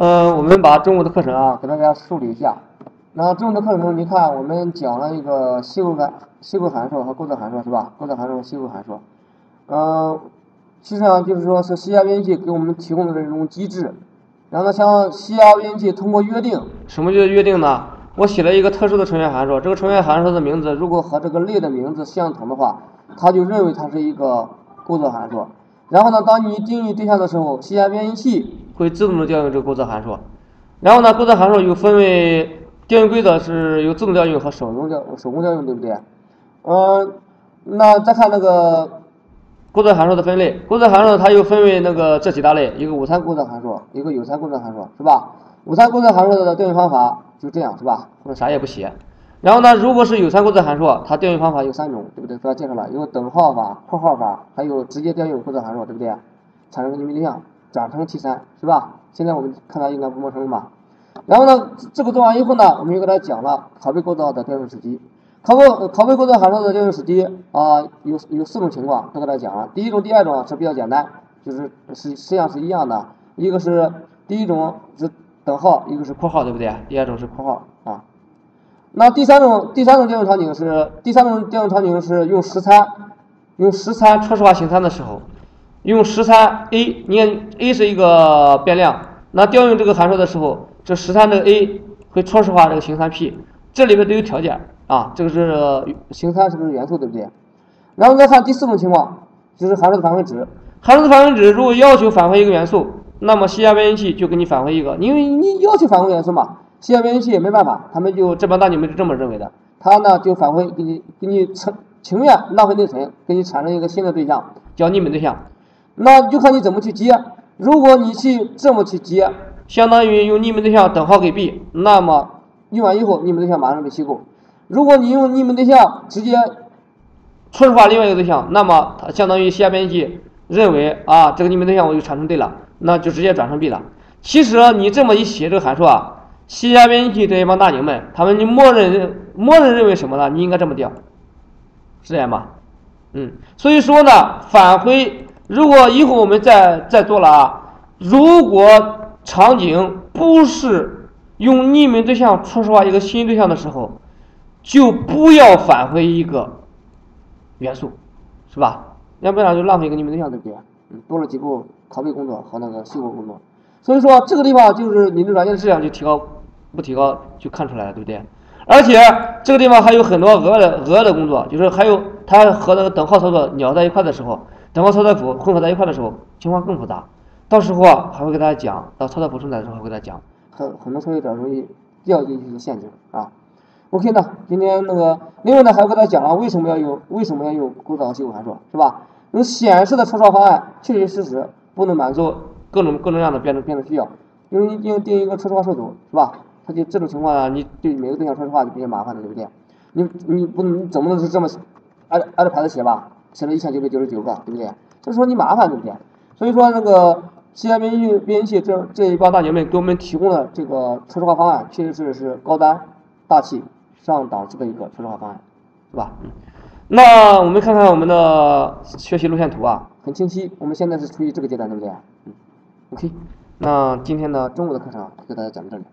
嗯，我们把中午的课程啊，给大家梳理一下。那中午的课程中，你看我们讲了一个细构函、细构函数和构造函数是吧？构造函数和细构函数。嗯，实际上就是说是 C 加编辑给我们提供的这种机制。然后呢，像 C 加编辑通过约定，什么叫约定呢？我写了一个特殊的成员函数，这个成员函数的名字如果和这个类的名字相同的话，它就认为它是一个构造函数。然后呢，当你定义对象的时候，C 加编辑会自动的调用这个构造函数。然后呢，构造函数又分为调用规则是有自动调用和手动调手工调用，对不对？嗯，那再看那个构造函数的分类，构造函数它又分为那个这几大类，一个午餐构造函数，一个有餐构造函数，是吧？午餐构造函数的调用方法就这样，是吧？或者啥也不写。然后呢，如果是有参构造函数，它调用方法有三种，对不对？主要介绍了，有等号法、括号法，还有直接调用构造函数，对不对？产生个匿名对象，转成 T 三，是吧？现在我们看它应该不陌生吧？然后呢，这个做完以后呢，我们又给大家讲了拷贝构造的调用时机。拷贝拷贝构造函数的调用时机啊，有有四种情况，都给大家讲了。第一种、第二种是比较简单，就是实实际上是一样的，一个是第一种是等号，一个是括号，对不对？第二种是括号啊。那第三种第三种调用场景是第三种调用场景是用实参，用实参初始化形参的时候，用实参 a，你看 a 是一个变量，那调用这个函数的时候，这实参这个 a 会初始化这个形参 p，这里边都有条件啊，这个是形参是不是元素对不对？然后再看第四种情况，就是函数的返回值，函数的返回值如果要求返回一个元素，那么 C 加编辑器就给你返回一个，因为你要求返回元素嘛。C 加编辑器也没办法，他们就这帮大牛们是这么认为的。他呢就返回给你，给你成情愿浪费内存，给你产生一个新的对象，叫匿名对象。那就看你怎么去接。如果你去这么去接，相当于用匿名对象等号给 b，那么用完以后，匿名对象马上被虚构。如果你用匿名对象直接初始化另外一个对象，那么它相当于 C 加编辑器认为啊，这个匿名对象我就产生对了，那就直接转成 b 了。其实你这么一写这个函数啊。西加编辑器这一帮大牛们，他们就默认默认认为什么呢？你应该这么调，是这样吧？嗯，所以说呢，返回如果以后我们再再做了啊，如果场景不是用匿名对象初始化一个新对象的时候，就不要返回一个元素，是吧？要不然就浪费一个匿名对象，对不对？嗯，多了几步拷贝工作和那个修复工作。所以说这个地方就是你的软件质量就提高。不提高就看出来了，对不对？而且这个地方还有很多额外的额外的工作，就是还有它和那个等号操作鸟在一块的时候，等到操作符混合在一块的时候，情况更复杂。到时候啊，还会给大家讲，到操作符承载的时候还会给大家讲，很很多初学者容易掉进去的陷阱啊。OK 呢，今天那个另外呢，还要给大家讲了为什么要用为什么要用构造和细构函数，是吧？用显示的初始化方案确确实实不能满足各种各种样的编程编程需要，因为你定定一个初始化数组，是吧？它就这种情况下，你对每个对象说实话就比较麻烦了，对不对？你你不能你怎么能是这么按按着牌子写吧？写了一千九百九十九个，对不对？就是说你麻烦，对不对？所以说那个西安编译编辑器这这一帮大姐们给我们提供的这个初始化方案，确实是是高端大气上档次的一个初始化方案，是吧？嗯。那我们看看我们的学习路线图啊，很清晰。我们现在是处于这个阶段，对不对？嗯。OK。那今天的中午的课程就给大家讲到这里。